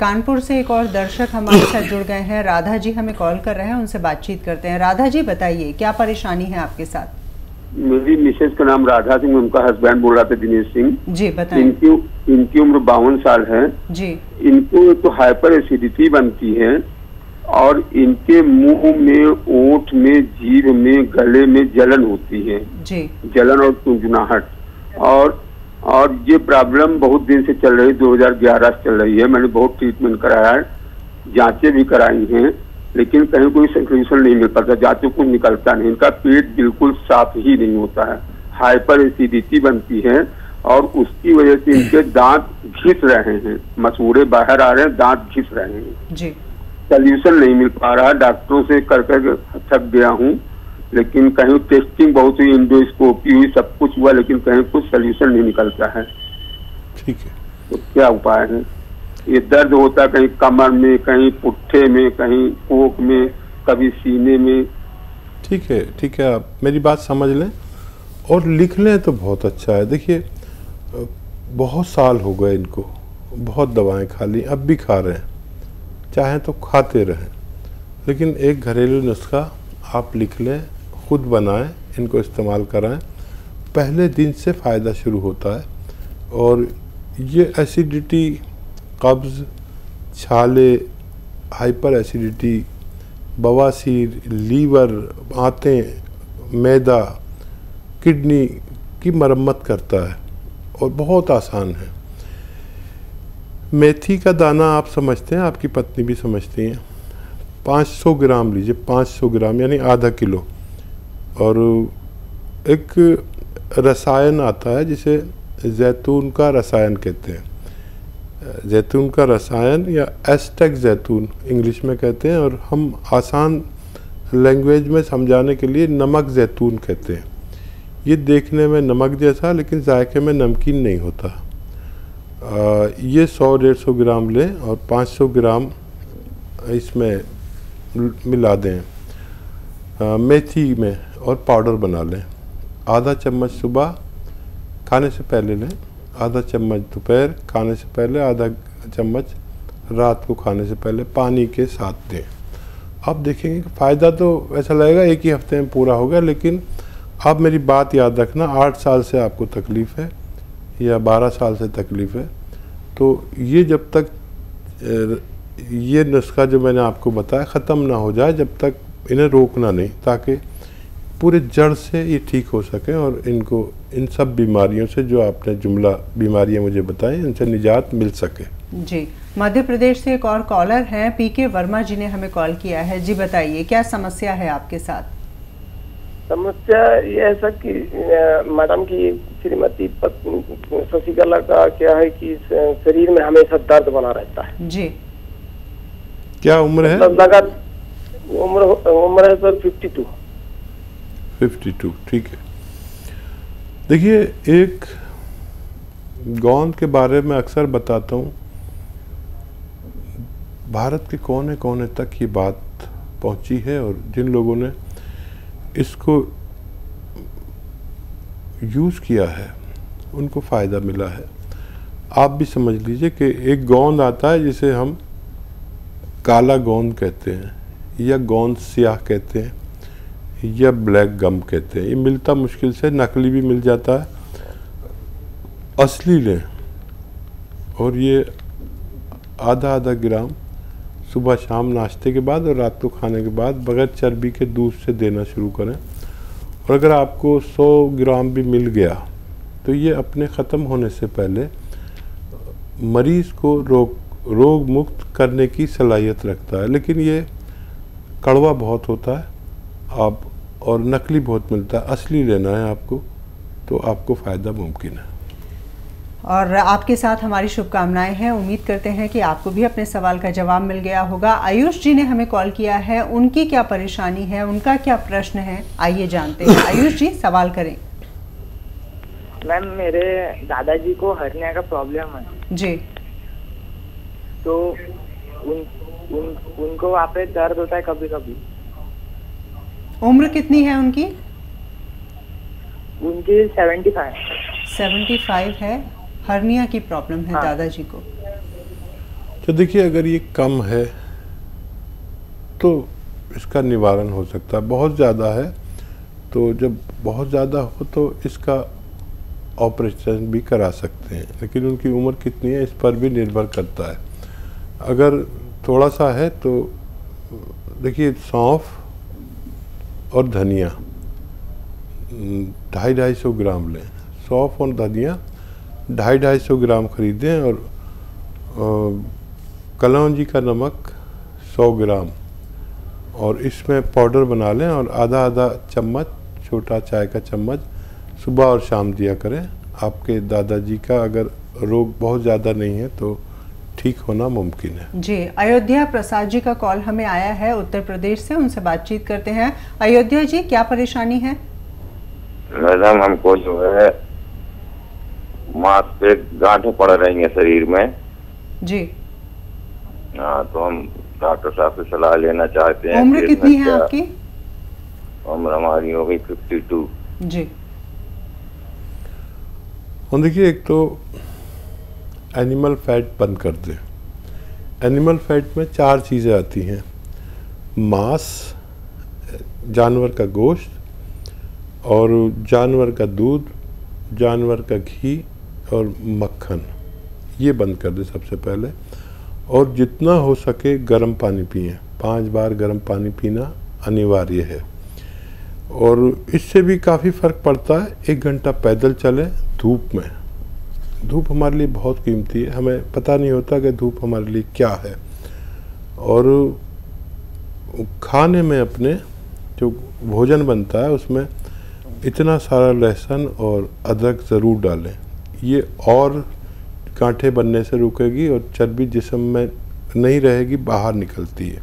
कानपुर से एक और दर्शक हमारे साथ जुड़ गए हैं। राधा जी हमें कॉल कर रहे हैं उनसे बातचीत करते हैं। राधा जी बताइए क्या परेशानी है आपके साथ? मेरी मिसेज का नाम राधा सिंह उनका हस्बैंड बोल रहा था दिनेश सिंह। जी बताएँ। इनकी इनकी उम्र बावन साल है। जी। इनको तो हाइपर एसिडिटी बनती है और इनके मुँह में ओठ में जीभ में गले में जलन होती है। जी। जलन और कुंजनाहट और और ये प्रॉब्लम बहुत दिन से चल रही 2011 से चल रही है। मैंने बहुत ट्रीटमेंट कराया है जांचें भी कराई हैं लेकिन कहीं कोई सोल्यूशन नहीं मिल पाता जांचों को निकलता नहीं। इनका पेट बिल्कुल साफ़ ही नहीं होता है। हाइपर एसिडिटी बनती है और उसकी वजह से इनके दांत घिस रहे हैं। मसूड़े बाहर आ रहे हैं दांत घिस रहे हैं। जी। सोल्यूशन नहीं मिल पा रहा। डॉक्टरों से कर कर थक गया हूँ। लेकिन कहीं टेस्टिंग बहुत हुई इंडोस्कोपी हुई सब कुछ हुआ लेकिन कहीं कुछ सोल्यूशन नहीं निकलता है। ठीक है। तो क्या उपाय है? ये दर्द होता कहीं कमर में कहीं पुट्ठे में कहीं कोक में कभी सीने में। ठीक है ठीक है आप मेरी बात समझ लें। और लिख लें तो बहुत अच्छा है। देखिए बहुत साल हो गए इनको बहुत दवाएँ खा ली अब भी खा रहे हैं। चाहें तो खाते रहें लेकिन एक घरेलू नुस्खा आप लिख लें खुद बनाएँ, इनको इस्तेमाल कराएँ। पहले दिन से फ़ायदा शुरू होता है और ये एसिडिटी, कब्ज़, छाले, हाइपर एसिडिटी, बवासीर, लीवर, आंतें, मैदा, किडनी की मरम्मत करता है और बहुत आसान है। मेथी का दाना आप समझते हैं, आपकी पत्नी भी समझती हैं। 500 ग्राम लीजिए 500 ग्राम, यानी आधा किलो। और एक रसायन आता है जिसे जैतून का रसायन कहते हैं। जैतून का रसायन या एस्टेक जैतून इंग्लिश में कहते हैं और हम आसान लैंग्वेज में समझाने के लिए नमक जैतून कहते हैं। ये देखने में नमक जैसा लेकिन जायके में नमकीन नहीं होता। आ, ये 100 डेढ़ सौ ग्राम लें और 500 ग्राम इसमें मिला दें। आ, मेथी में और पाउडर बना लें। आधा चम्मच सुबह खाने से पहले लें। आधा चम्मच दोपहर खाने से पहले, आधा चम्मच रात को खाने से पहले पानी के साथ दें। आप देखेंगे कि फ़ायदा तो ऐसा लगेगा, एक ही हफ़्ते में पूरा होगा लेकिन आप मेरी बात याद रखना, आठ साल से आपको तकलीफ़ है या बारह साल से तकलीफ़ है तो ये जब तक ये नुस्खा जो मैंने आपको बताया ख़त्म ना हो जाए, जब तक इन्हें रोकना नहीं, ताकि पूरे जड़ से ये ठीक हो सके और इनको इन सब बीमारियों से जो आपने जुमला बीमारियाँ मुझे बताई इनसे निजात मिल सके। जी। मध्य प्रदेश से एक और कॉलर हैं पीके वर्मा जी ने हमें कॉल किया है। जी बताइए क्या समस्या है आपके साथ? समस्या ये है सर कि मैडम की श्रीमती पत्नी शशिकला का क्या है कि शरीर में हमेशा दर्द बना रहता है। जी। क्या उम्र है? मतलब लगा उम्र उम्र है सर फिफ्टी टू। 52 ठीक है। देखिए, एक गोंद के बारे में अक्सर बताता हूँ। भारत के कोने कोने तक ये बात पहुँची है और जिन लोगों ने इसको यूज़ किया है, उनको फ़ायदा मिला है। आप भी समझ लीजिए कि एक गोंद आता है जिसे हम काला गोंद कहते हैं या गोंद स्याह कहते हैं। या ब्लैक गम कहते हैं ये मिलता मुश्किल से, नकली भी मिल जाता है। असली लें। और ये आधा आधा ग्राम सुबह शाम नाश्ते के बाद और रात को खाने के बाद बगैर चर्बी के दूध से देना शुरू करें। और अगर आपको 100 ग्राम भी मिल गया तो ये अपने ख़त्म होने से पहले मरीज़ को रोग रोग मुक्त करने की सलाहियत रखता है। लेकिन ये कड़वा बहुत होता है। आप और नकली बहुत मिलता है। असली लेना है आपको तो आपको फ़ायदा मुमकिन है। और आपके साथ हमारी शुभकामनाएँ हैं। उम्मीद करते हैं कि आपको भी अपने सवाल का जवाब मिल गया होगा। आयुष जी ने हमें कॉल किया है। उनकी क्या परेशानी है? उनका क्या प्रश्न है? आइए जानते हैं। आयुष जी सवाल करें। मैम मेरे दादाजी को हरनिया का प्रॉब्लम है। जी। तो उन, उन उनको वहाँ पे दर्द होता है कभी कभी उम्र कितनी है उनकी? उनकी सेवेंटी फाइव सेवेंटी फाइव है। हर्निया की प्रॉब्लम है हाँ। दादाजी को। तो देखिए अगर ये कम है तो इसका निवारण हो सकता है। बहुत ज़्यादा है तो जब बहुत ज़्यादा हो तो इसका ऑपरेशन भी करा सकते हैं। लेकिन उनकी उम्र कितनी है इस पर भी निर्भर करता है। अगर थोड़ा सा है तो देखिए सौंफ और धनिया। ढाई ढाई सौ ग्राम लें। सौंफ और धनिया, ढाई ढाई सौ ग्राम खरीदें और कलौजी का नमक सौ ग्राम। और इसमें पाउडर बना लें और आधा आधा चम्मच, छोटा चाय का चम्मच सुबह और शाम दिया करें। आपके दादाजी का अगर रोग बहुत ज़्यादा नहीं है तो ठीक होना मुमकिन है। जी अयोध्या प्रसाद जी का कॉल हमें आया है उत्तर प्रदेश से उनसे बातचीत करते हैं। अयोध्या जी क्या परेशानी है? मैडम हमको जो है मांस पे गांठें पड़ रही हैं शरीर में। जी। हाँ तो हम डॉक्टर साहब से सलाह लेना चाहते हैं उम्र कितनी है आपकी? उम्र हमारी हो गई फिफ्टी टू जी। और देखिए एक तो एनिमल फैट बंद कर दें। एनिमल फैट में चार चीज़ें आती हैं। मांस, जानवर का गोश्त और जानवर का दूध, जानवर का घी और मक्खन। ये बंद कर दें सबसे पहले। और जितना हो सके गर्म पानी पिए। पाँच बार गर्म पानी पीना अनिवार्य है। और इससे भी काफ़ी फ़र्क पड़ता है। एक घंटा पैदल चले, धूप में। धूप हमारे लिए बहुत कीमती है। हमें पता नहीं होता कि धूप हमारे लिए क्या है। और खाने में अपने जो भोजन बनता है, उसमें इतना सारा लहसुन और अदरक ज़रूर डालें। ये और कांठे बनने से रुकेगी और चर्बी जिसम में नहीं रहेगी, बाहर निकलती है।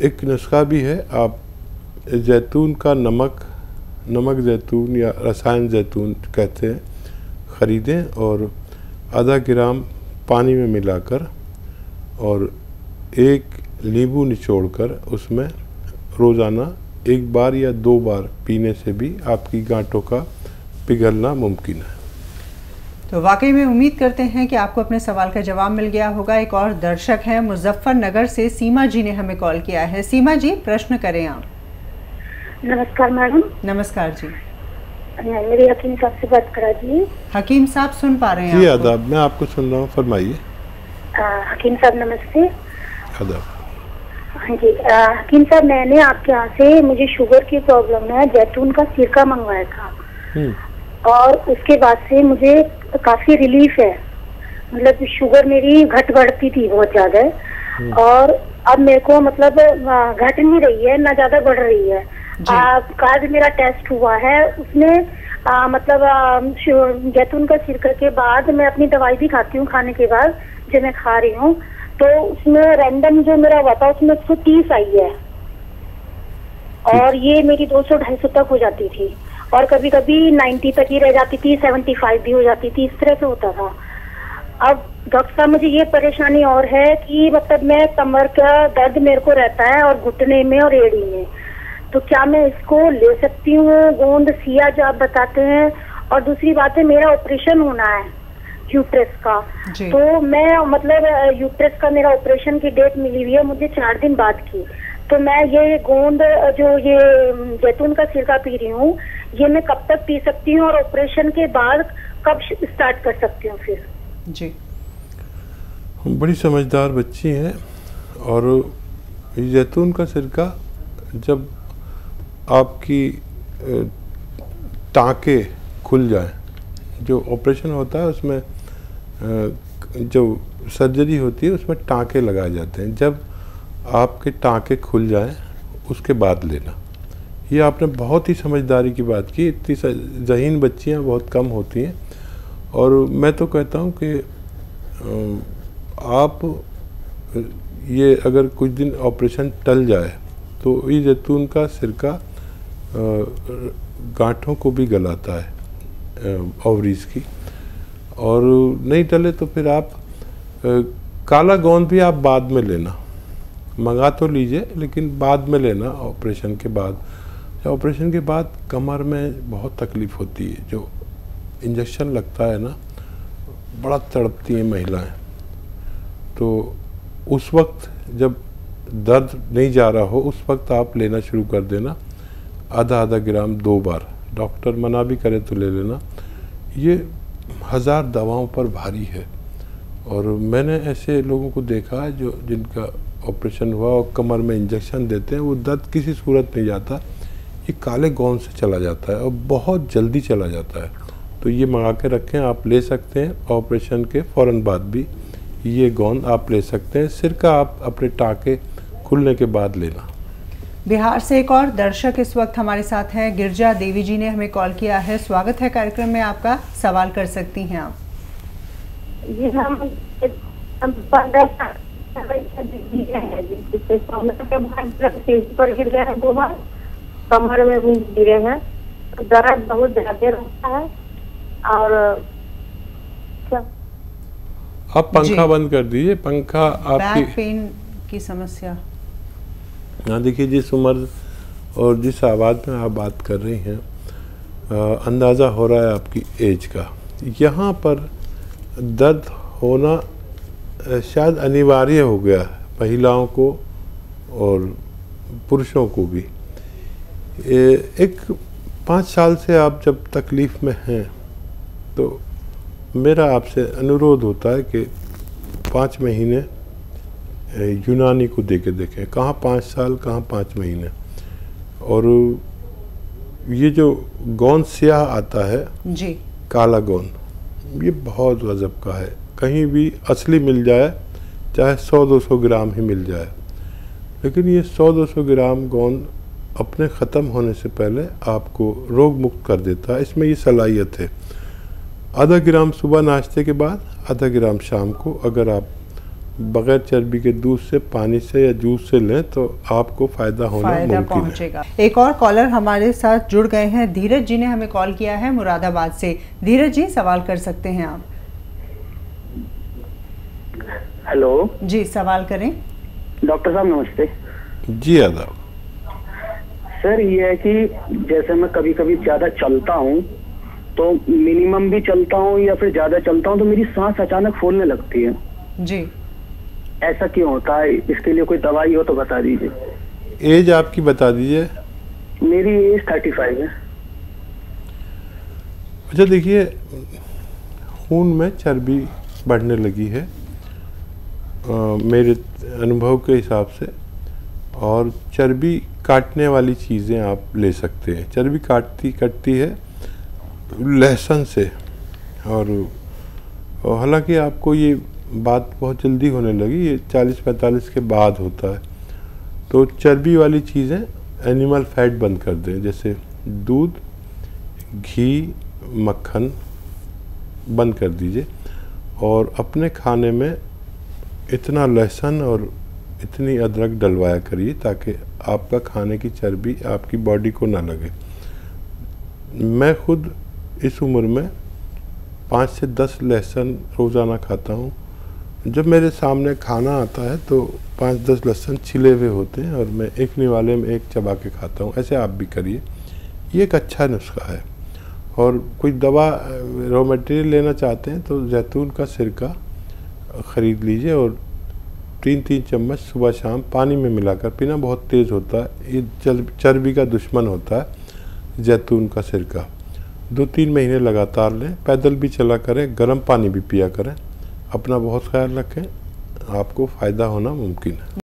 एक नुस्खा भी है, आप जैतून का नमक नमक जैतून या रसायन जैतून कहते हैं, ख़रीदें और आधा ग्राम पानी में मिलाकर और एक नींबू निचोड़कर उसमें रोज़ाना एक बार या दो बार पीने से भी आपकी गांठों का पिघलना मुमकिन है। तो वाकई में उम्मीद करते हैं कि आपको अपने सवाल का जवाब मिल गया होगा। एक और दर्शक हैं, मुजफ्फरनगर से सीमा जी ने हमें कॉल किया है। सीमा जी, प्रश्न करें आप। नमस्कार मैडम। नमस्कार जी। मेरी हकीम साहब से बात करा जी हकीम साहब सुन पा रहे हैं जी आदाब मैं आपको सुन रहा हूँ फरमाइए। हकीम साहब नमस्ते। आदाब। हाँ जी हकीम साहब मैंने आपके यहाँ से मुझे शुगर की प्रॉब्लम है जैतून का सिरका मंगवाया था। हम्म, और उसके बाद से मुझे काफ़ी रिलीफ है। मतलब शुगर मेरी घट बढ़ती थी बहुत ज़्यादा। और अब मेरे को मतलब घट नहीं रही है ना ज़्यादा बढ़ रही है। जी। आ, कल मेरा टेस्ट हुआ है। उसमें आ, मतलब जैतून का सिरका के बाद मैं अपनी दवाई भी खाती हूँ खाने के बाद जो मैं खा रही हूँ। तो उसमें रैंडम जो मेरा हुआ था उसमें एक सौ तीस आई है। और ये मेरी दो सौ ढाई सौ तक हो जाती थी। और कभी कभी नाइन्टी तक ही रह जाती थी सेवेंटी फाइव भी हो जाती थी इस तरह से होता था। अब डॉक्टर साहब मुझे ये परेशानी और है कि मतलब मैं कमर का दर्द मेरे को रहता है और घुटने में और एड़ी में। तो क्या मैं इसको ले सकती हूँ? गोंद सिया जो आप बताते हैं। और दूसरी बात है मेरा ऑपरेशन होना है यूट्रस का। तो मैं मतलब यूट्रेस का मेरा ऑपरेशन की डेट मिली हुई है मुझे चार दिन बाद की। तो मैं ये गोंद जो ये जैतून का सिरका पी रही हूँ ये मैं कब तक पी सकती हूँ और ऑपरेशन के बाद कब स्टार्ट कर सकती हूँ फिर? जी। बड़ी समझदार बच्ची हैं और जैतून का सिरका जब आपकी टाँके खुल जाएँ। जो ऑपरेशन होता है, उसमें जो सर्जरी होती है, उसमें टाँके लगाए जाते हैं। जब आपके टाँके खुल जाएँ, उसके बाद लेना। ये आपने बहुत ही समझदारी की बात की। इतनी जहीन बच्चियाँ बहुत कम होती हैं। और मैं तो कहता हूँ कि आप, ये अगर कुछ दिन ऑपरेशन टल जाए तो ये जैतून का सिरका गांठों को भी गलाता है ओवरीज की। और नहीं टले तो फिर आप काला गोंद भी आप बाद में लेना। मंगा तो लीजिए, लेकिन बाद में लेना ऑपरेशन के बाद। ऑपरेशन के बाद कमर में बहुत तकलीफ़ होती है, जो इंजेक्शन लगता है ना, बड़ा तड़पती हैं महिलाएँ। तो उस वक्त जब दर्द नहीं जा रहा हो, उस वक्त आप लेना शुरू कर देना। आधा आधा ग्राम दो बार। डॉक्टर मना भी करे तो ले लेना। ये हज़ार दवाओं पर भारी है। और मैंने ऐसे लोगों को देखा है जो, जिनका ऑपरेशन हुआ और कमर में इंजेक्शन देते हैं, वो दर्द किसी सूरत नहीं जाता। ये काले गौन से चला जाता है और बहुत जल्दी चला जाता है। तो ये मंगा के रखें, आप ले सकते हैं। ऑपरेशन के फ़ौर बाद भी ये गोंद आप ले सकते हैं। सिर का आप अपने टाके खुलने के बाद लेना। बिहार से एक और दर्शक इस वक्त हमारे साथ हैं। गिरजा देवी जी ने हमें कॉल किया है। स्वागत है कार्यक्रम में आपका। सवाल कर सकती हैं आप। जी हम हैं। कमर में भी गिरे हैं। दर्द बहुत ज़्यादा रहता है। और क्या? आप पंखा बंद कर दीजिए। पंखा बैक आपकी पेन की समस्या। यहाँ देखिए जिस उम्र और जिस आवाज़ में आप बात कर रही हैं अंदाज़ा हो रहा है आपकी एज का। यहाँ पर दर्द होना शायद अनिवार्य हो गया है, महिलाओं को और पुरुषों को भी। एक पाँच साल से आप जब तकलीफ़ में हैं तो मेरा आपसे अनुरोध होता है कि पाँच महीने यूनानी को दे के देखें। कहाँ पाँच साल कहाँ पाँच महीने? और ये जो गौन स्याह आता है जी। काला गौन ये बहुत गज़ब का है। कहीं भी असली मिल जाए चाहे सौ दो सौ ग्राम ही मिल जाए। लेकिन ये सौ दो सौ ग्राम गौन अपने ख़त्म होने से पहले आपको रोग मुक्त कर देता है। इसमें ये सलाहियत है। आधा ग्राम सुबह नाश्ते के बाद आधा ग्राम शाम को अगर आप बगैर चर्बी के दूध से पानी से या जूस से लें तो आपको फ़ायदा होना फ़ायदा मुमकिन है। पहुंचेगा। एक और कॉलर हमारे साथ जुड़ गए हैं। धीरज जी ने हमें कॉल किया है मुरादाबाद से। धीरज जी सवाल कर सकते हैं आप। हेलो। जी सवाल करें। डॉक्टर साहब नमस्ते। जी आदाब। सर ये है कि जैसे मैं कभी कभी ज़्यादा चलता हूँ तो मिनिमम भी चलता हूँ या फिर ज़्यादा चलता हूँ तो मेरी सांस अचानक फूलने लगती है। जी। ऐसा क्यों होता है? इसके लिए कोई दवाई हो तो बता दीजिए। एज आपकी बता दीजिए। मेरी एज थर्टी फाइव है। अच्छा देखिए खून में चर्बी बढ़ने लगी है अ, मेरे अनुभव के हिसाब से और चर्बी काटने वाली चीज़ें आप ले सकते हैं। चर्बी काटती कटती है लहसुन से और, और हालाँकि आपको ये बात बहुत जल्दी होने लगी, ये 40-45 के बाद होता है। तो चर्बी वाली चीज़ें एनिमल फैट बंद कर दें, जैसे दूध, घी, मक्खन बंद कर दीजिए। और अपने खाने में इतना लहसुन और इतनी अदरक डलवाया करिए, ताकि आपका खाने की चर्बी आपकी बॉडी को ना लगे। मैं खुद इस उम्र में पाँच से दस लहसुन रोज़ाना खाता हूँ। जब मेरे सामने खाना आता है तो पाँच दस लहसुन छिले हुए होते हैं और मैं एक निवाले में एक चबा के खाता हूँ। ऐसे आप भी करिए। ये एक अच्छा नुस्खा है। और कोई दवा रॉ मटेरियल लेना चाहते हैं तो जैतून का सिरका ख़रीद लीजिए और तीन तीन चम्मच सुबह शाम पानी में मिलाकर पीना। बहुत तेज़ होता है। ये चर्बी का दुश्मन होता है जैतून का सिरका। दो तीन महीने लगातार लें। पैदल भी चला करें। गर्म पानी भी पिया करें। अपना बहुत ख्याल रखें आपको फ़ायदा होना मुमकिन है।